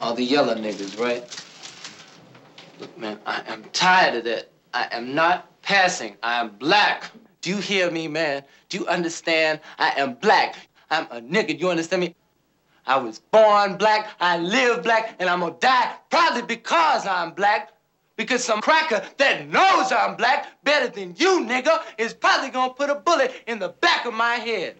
All the yellow niggas, right? Look, man, I am tired of that. I am not passing. I am black. Do you hear me, man? Do you understand? I am black. I'm a nigga. You understand me? I was born black, I live black, and I'm gonna die probably because I'm black. Because some cracker that knows I'm black better than you, nigga, is probably gonna put a bullet in the back of my head.